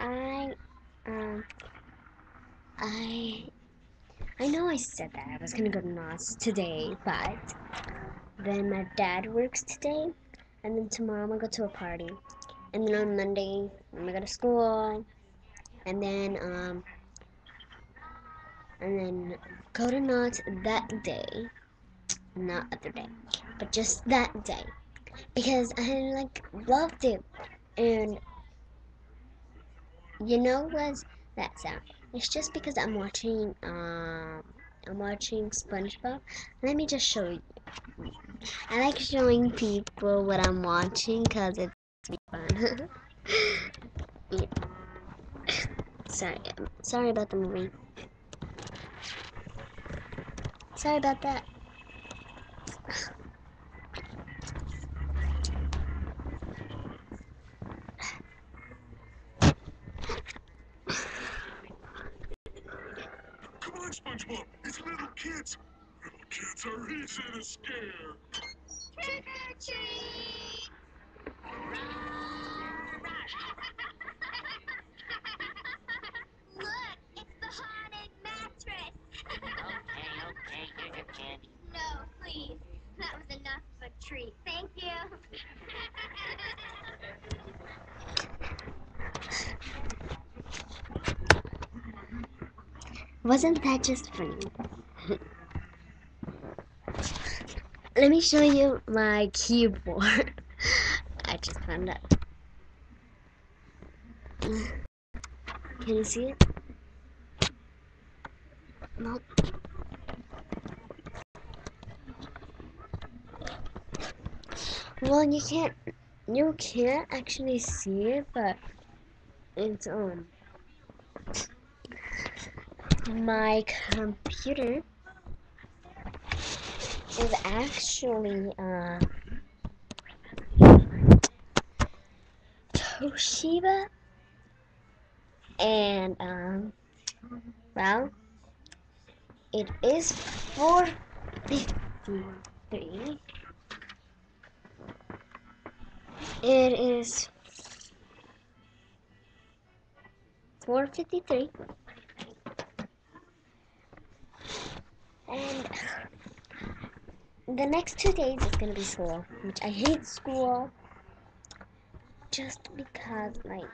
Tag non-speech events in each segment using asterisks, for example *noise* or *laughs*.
Hi. Um. I. I know I said that I was gonna go to NOS today, but then my dad works today, and then tomorrow I'm gonna go to a party, and then on Monday I'm gonna go to school, and then um, and then go to NOS that day, not other day, but just that day, because I like loved it, and you know what's that sound? It's just because I'm watching um I'm watching SpongeBob. Let me just show you. I like showing people what I'm watching because it's fun. *laughs* Sorry, sorry about the movie. Sorry about that. Come on, SpongeBob. It's little kids. Little kids are easy to scare. Trick or treat! Look, it's the haunted mattress. Okay, okay, here's your candy. no, please. That was enough of a treat. Thank you. Wasn't that just funny? Let me show you my keyboard. *laughs* I just found out. Can you see it? Nope. Well, you can't. You can't actually see it, but it's um my computer is actually uh Toshiba and um well it is 453 it is 453 and the next two days is gonna be school which I hate school just because like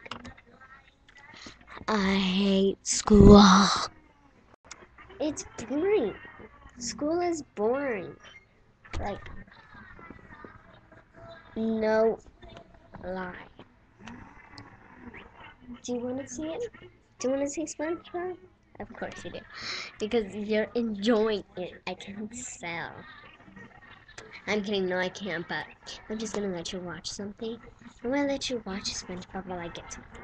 I hate school. It's boring. School is boring. Like no lie. Do you want to see it? Do you want to see SpongeBob? Of course you do, because you're enjoying it. I can sell. I'm kidding. No, I can't. But I'm just gonna let you watch something. I'm gonna let you watch SpongeBob while I get something.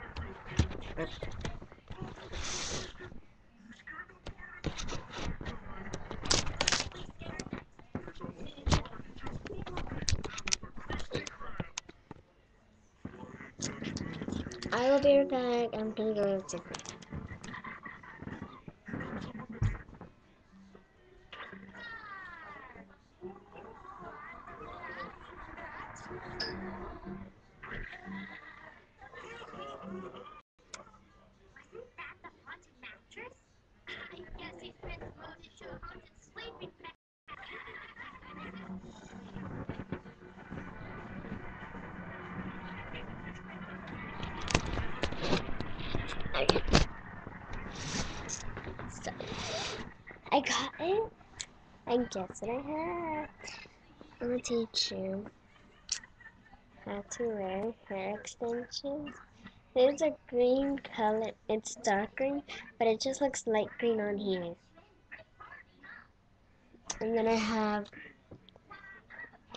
I will be right back. I'm gonna go to. Got it. I guess what I have? I'm gonna teach you how to wear hair extensions. There's a green color. It's dark green, but it just looks light green on here. And then I have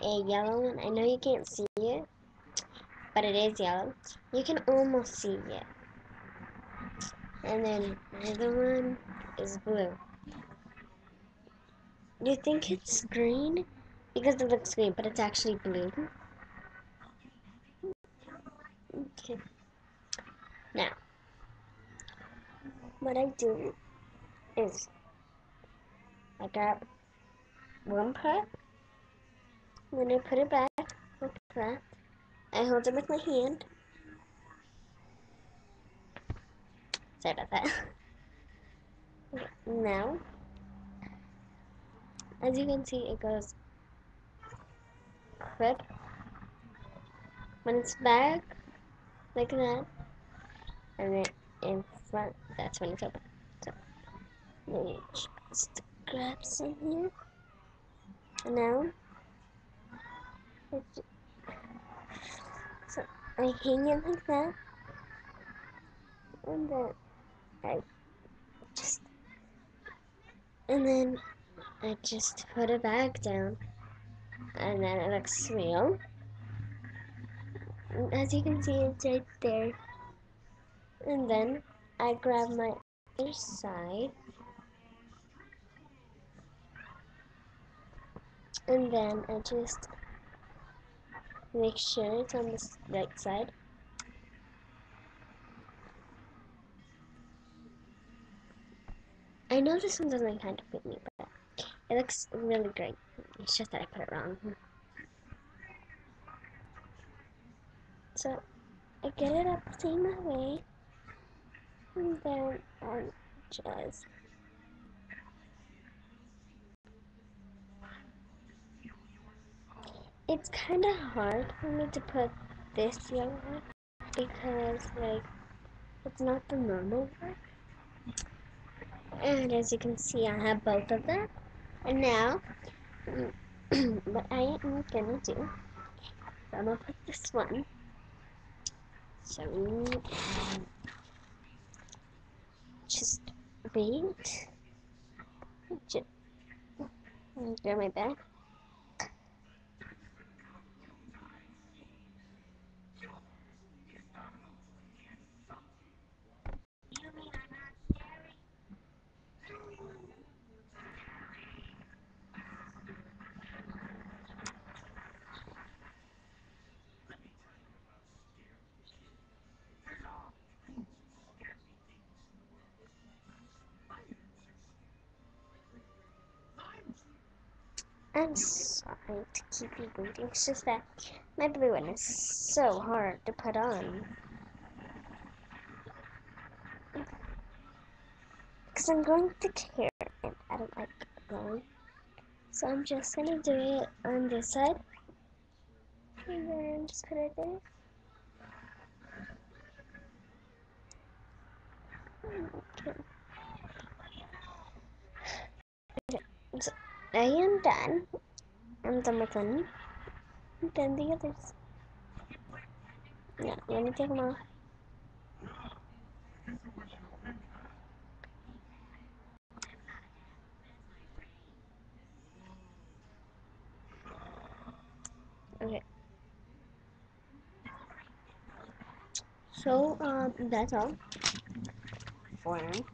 a yellow one. I know you can't see it, but it is yellow. You can almost see it. And then the other one is blue. You think it's green because it looks green, but it's actually blue. Okay. Now, what I do is I grab one part, then I put it back like that. I hold it with my hand. Sorry about that. *laughs* Now, as you can see, it goes crib. When it's back, like that, and then in front, that's when it's open. So, let me just grab some here. And now, so I hang it like that, and then I just, and then I just put it back down, and then it looks real. As you can see, it's right there. And then I grab my other side, and then I just make sure it's on the right side. I know this one doesn't kind of fit me, but it looks really great. It's just that I put it wrong. So I get it up the same way, and then I just it's kind of hard for me to put this yellow because like it's not the normal one. And as you can see, I have both of them. And now, what I am gonna do, I'm gonna put this one. So, just wait. Just grab my bag. I'm sorry to keep you waiting. It's just that my blue one is so hard to put on. Because I'm going to it and I don't like going. So I'm just gonna do it on this side. And then just put it there. Okay. Okay, So I am done. I'm done with one. And the others. Yeah, let me take them off. Okay. So, um, that's all for now.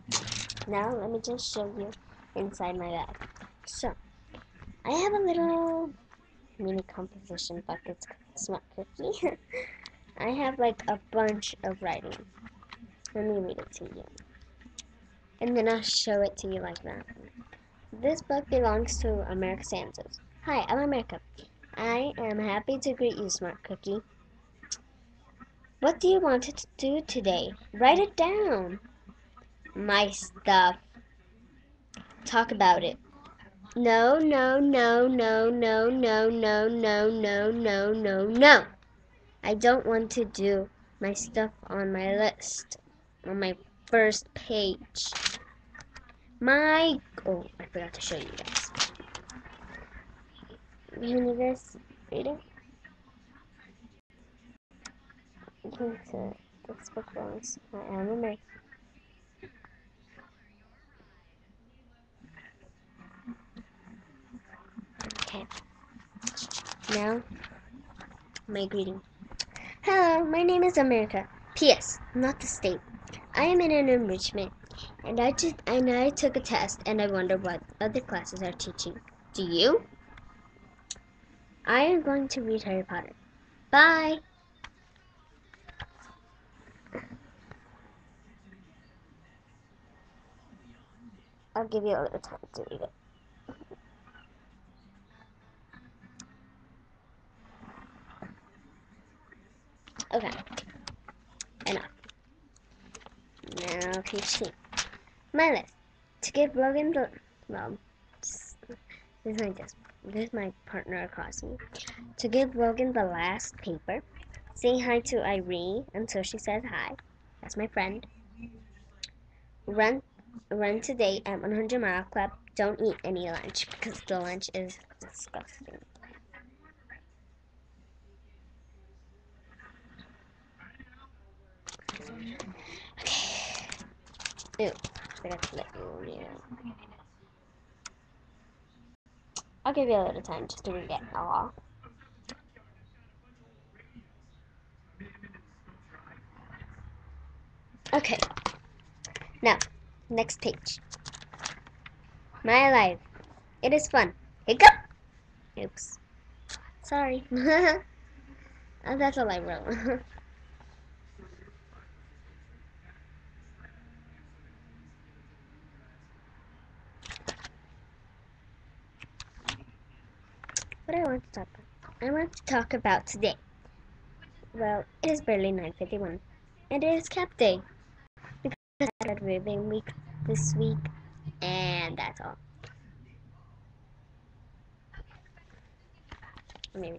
Now, let me just show you inside my bag. So, I have a little mini composition bucket smart cookie. *laughs* I have like a bunch of writing. Let me read it to you. And then I'll show it to you like that. This book belongs to America Sanchez. Hi, I'm America. I am happy to greet you, Smart Cookie. What do you want to do today? Write it down. My stuff. Talk about it. No, no, no, no, no, no, no, no, no, no, no, no. I don't want to do my stuff on my list. On my first page. My oh, I forgot to show you guys. Can you guys read it? You can see this book belongs. I am American. Okay. Now, my greeting. Hello, my name is America. P.S. Not the state. I am in an enrichment, and I just and I took a test, and I wonder what other classes are teaching. Do you? I am going to read Harry Potter. Bye. I'll give you a little time to read it. Okay. Enough. Now, page two. My list. To give Logan the. Well, this is my desk. This is my partner across me. To give Logan the last paper. Say hi to Irene until she says hi. That's my friend. Run, run today at 100 Mile Club. Don't eat any lunch because the lunch is disgusting. Okay. Ew, forgot to let you know. I'll give you a little time just to it all. Okay. Now, next page. My life. It is fun. Hiccup! Oops. Sorry. Uh, *laughs* That's all I wrote. Want to talk about? I want to talk about today. Well, it is barely 9.51. And it is Cap Day. Because I had ribbon week this week. And that's all. Maybe.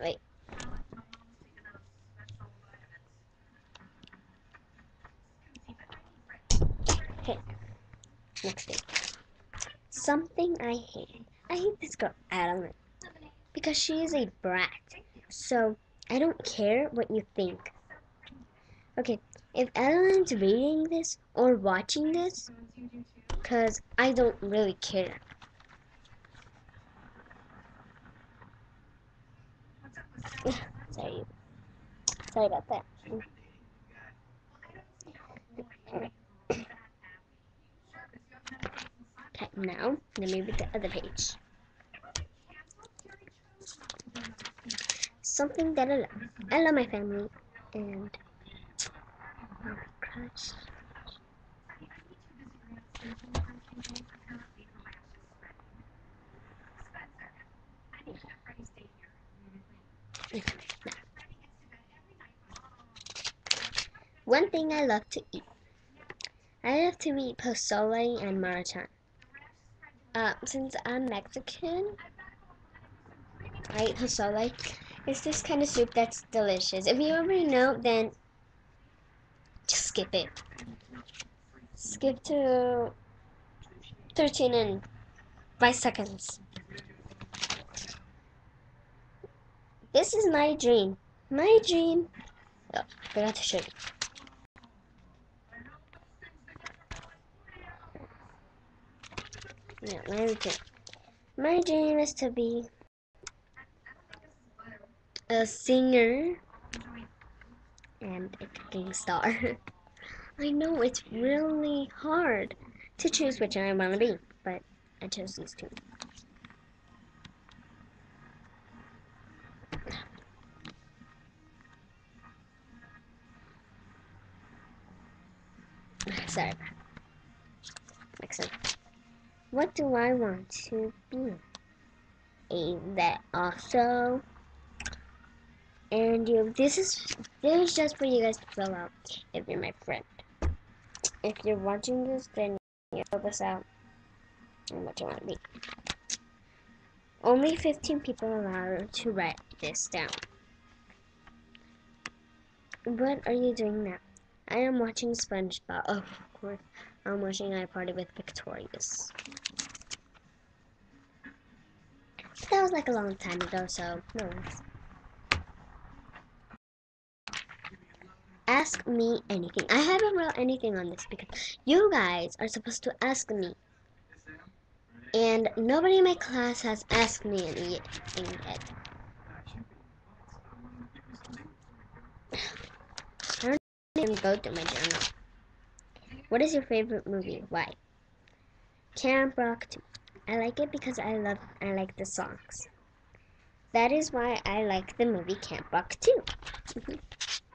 Wait. Okay. Next thing. Something I hate. I hate this girl, Adeline. Because she is a brat. So I don't care what you think. Okay, if Adeline's reading this or watching this, because I don't really care. *sighs* Sorry. Sorry about that. Okay, me read the other page. Something that I love. I love my family and my crush. One thing I love to eat. I love to eat pozole and maruchan. Uh, since I'm Mexican, eat pozole. It's this kind of soup that's delicious. If you already know, then just skip it. Skip to 13 and 5 seconds. This is my dream. My dream. Oh, forgot to show you. Yeah, my dream. My dream is to be a singer and a cooking star. *laughs* I know it's really hard to choose which I want to be, but I chose these two. Sorry. One. What do I want to be? A vet also. And you this is this is just for you guys to fill out if you're my friend. If you're watching this then you fill this out and what you want to be. Only 15 people allowed to write this down. What are you doing now? I am watching SpongeBob. Oh, *laughs* of course. I'm watching iParty with Victorious. That was like a long time ago, so no worries. Ask me anything. I haven't wrote anything on this because you guys are supposed to ask me. And nobody in my class has asked me anything yet. I don't even go through my journal. What is your favorite movie? Why? Camp Rock 2. I like it because I love I like the songs. That is why I like the movie Camp Rock 2. *laughs*